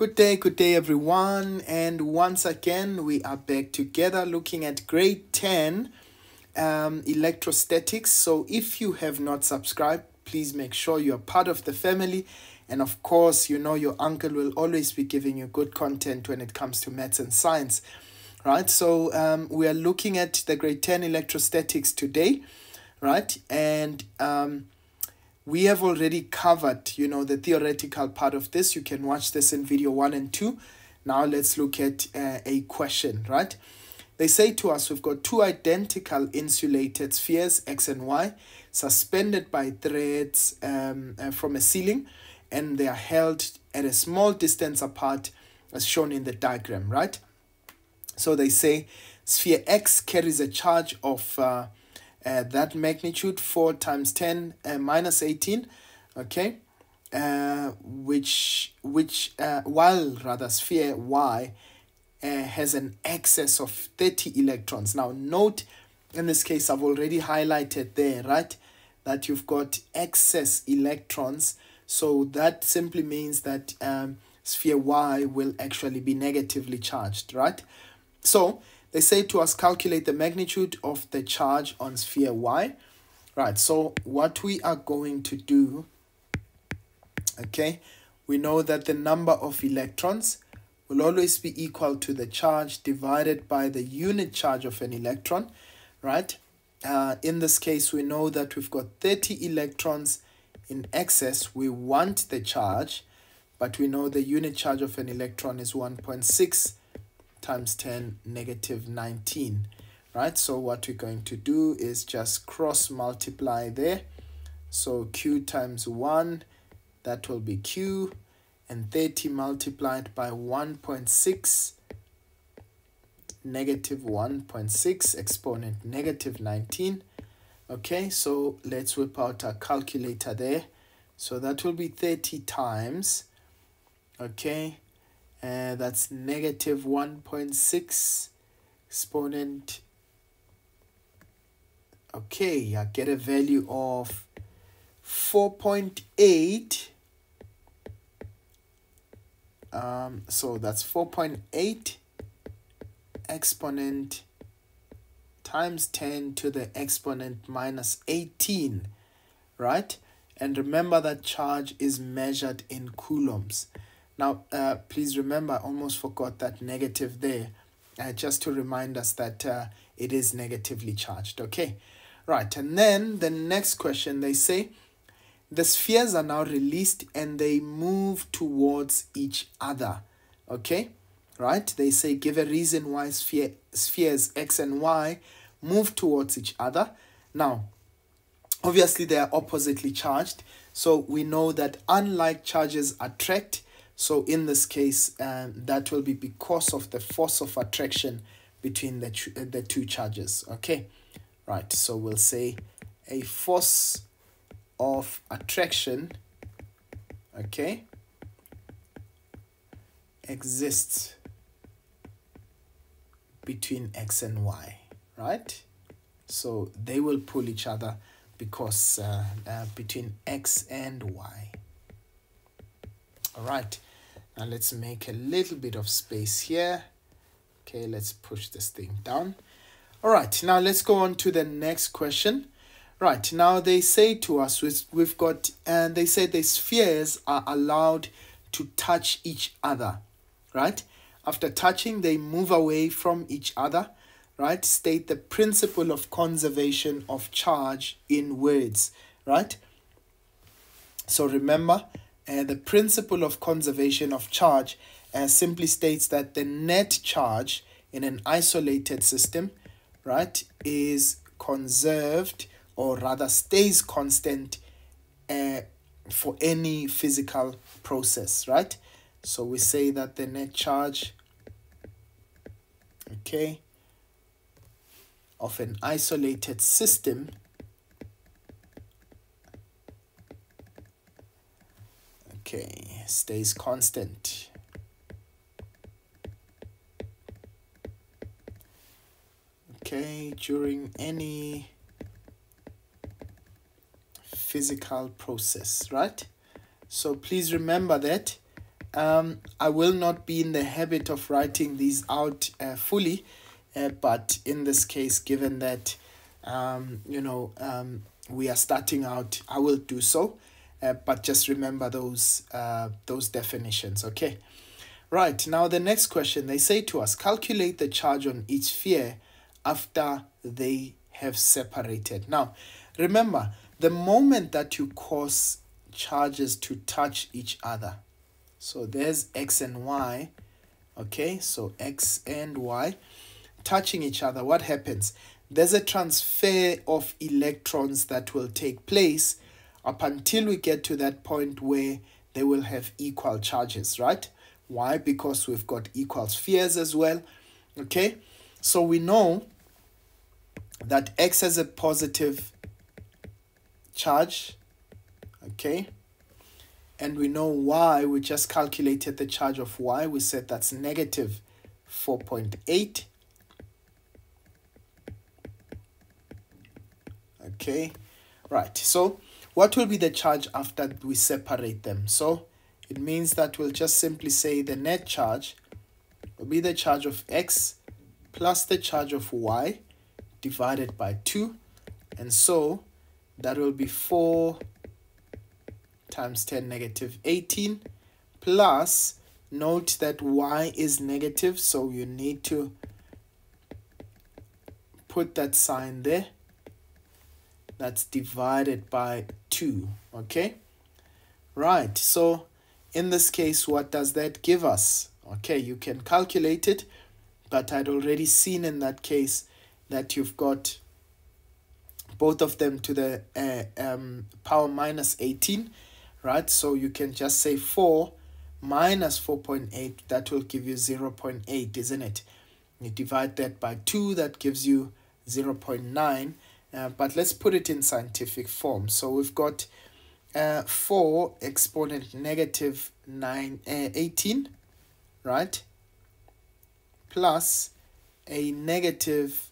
Good day, good day, everyone. And once again, we are back together looking at grade 10 um, electrostatics. So, if you have not subscribed, please make sure you're part of the family. And of course, you know your uncle will always be giving you good content when it comes to maths and science. Right, so um, we are looking at the grade 10 electrostatics today, right? And um, we have already covered you know the theoretical part of this. You can watch this in video one and two. Now let's look at uh, a question right? They say to us we've got two identical insulated spheres x and y suspended by threads um, uh, from a ceiling and they are held at a small distance apart as shown in the diagram right? So they say sphere x carries a charge of uh, uh, that magnitude 4 times 10 uh, minus 18 okay? Uh, which which uh, while rather sphere y uh, has an excess of 30 electrons. Now note in this case i've already highlighted there right that you've got excess electrons. So that simply means that um, sphere y will actually be negatively charged right? So they say to us calculate the magnitude of the charge on sphere y. Right, so what we are going to do, okay, we know that the number of electrons will always be equal to the charge divided by the unit charge of an electron, right? Uh, in this case, we know that we've got 30 electrons in excess. We want the charge, but we know the unit charge of an electron is 1.6 times 10 negative 19 right? So what we're going to do is just cross multiply there. So q times 1 that will be q and 30 multiplied by 1.6 negative 1.6 exponent negative 19 okay so let's whip out our calculator there. So that will be 30 times okay uh, that's negative 1.6 exponent. Okay I get a value of 4.8 um, so that's 4.8 exponent times 10 to the exponent minus 18 right? And remember that charge is measured in coulombs now, uh, please remember, I almost forgot that negative there, uh, just to remind us that uh, it is negatively charged. Okay, right. And then the next question, they say, the spheres are now released and they move towards each other. Okay, right? They say, give a reason why sphere, spheres X and Y move towards each other. Now, obviously they are oppositely charged. So we know that unlike charges attract, so in this case, um, that will be because of the force of attraction between the, uh, the two charges. Okay, right. So we'll say a force of attraction, okay, exists between x and y, right? So they will pull each other because uh, uh, between x and y. All right. Now let's make a little bit of space here. Okay, let's push this thing down. All right, now let's go on to the next question. Right, now they say to us, we've got, and they say the spheres are allowed to touch each other, right? After touching, they move away from each other, right? State the principle of conservation of charge in words, right? So remember, uh, the principle of conservation of charge uh, simply states that the net charge in an isolated system, right, is conserved or rather stays constant uh, for any physical process, right? So we say that the net charge, okay, of an isolated system Okay, stays constant. Okay, during any physical process, right? So please remember that Um, I will not be in the habit of writing these out uh, fully, uh, but in this case, given that um, you know um, we are starting out, I will do so. Uh, but just remember those uh, those definitions, okay? Right, now the next question, they say to us, calculate the charge on each sphere after they have separated. Now, remember, the moment that you cause charges to touch each other, so there's x and y, okay, so x and y touching each other, what happens? There's a transfer of electrons that will take place up until we get to that point where they will have equal charges, right? Why? Because we've got equal spheres as well, okay? So we know that X has a positive charge, okay? And we know Y, we just calculated the charge of Y. We said that's negative 4.8. Okay, right. So what will be the charge after we separate them? So it means that we'll just simply say the net charge will be the charge of X plus the charge of Y divided by 2 and so that will be 4 times 10 negative 18 plus note that y is negative so you need to put that sign there. That's divided by 2 okay right so in this case what does that give us okay you can calculate it but I'd already seen in that case that you've got both of them to the uh, um, power minus 18, right? So you can just say 4 minus 4.8, that will give you 0 0.8, isn't it? You divide that by 2, that gives you 0 0.9. Uh, but let's put it in scientific form. So we've got uh, 4 exponent negative 9, uh, 18, right? Plus a negative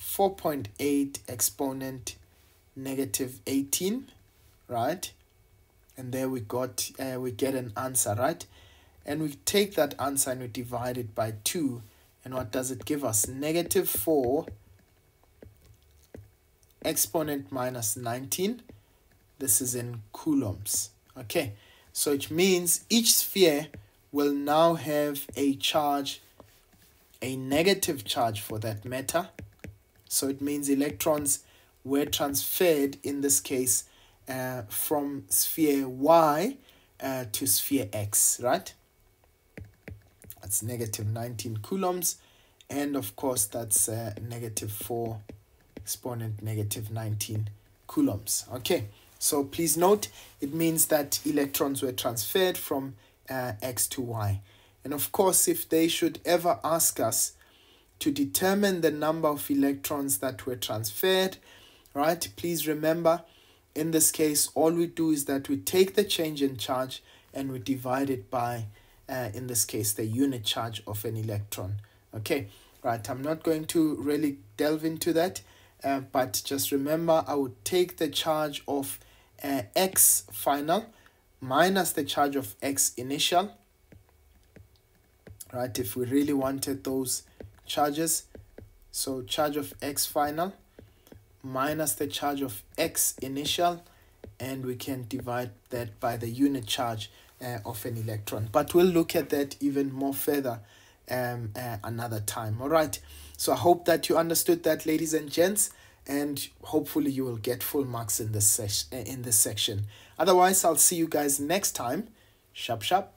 4.8 exponent negative 18 right and there we got uh, we get an answer right and we take that answer and we divide it by 2 and what does it give us negative 4 exponent minus 19 this is in coulombs okay so it means each sphere will now have a charge a negative charge for that matter so it means electrons were transferred, in this case, uh, from sphere Y uh, to sphere X, right? That's negative 19 coulombs. And of course, that's uh, negative 4 exponent negative 19 coulombs. Okay, so please note, it means that electrons were transferred from uh, X to Y. And of course, if they should ever ask us to determine the number of electrons that were transferred, right? Please remember, in this case, all we do is that we take the change in charge and we divide it by, uh, in this case, the unit charge of an electron. Okay, right, I'm not going to really delve into that, uh, but just remember, I would take the charge of uh, x final minus the charge of x initial, right? If we really wanted those charges. So charge of x final minus the charge of x initial and we can divide that by the unit charge uh, of an electron. But we'll look at that even more further um, uh, another time. All right. So I hope that you understood that, ladies and gents, and hopefully you will get full marks in this, in this section. Otherwise, I'll see you guys next time. Sharp, sharp.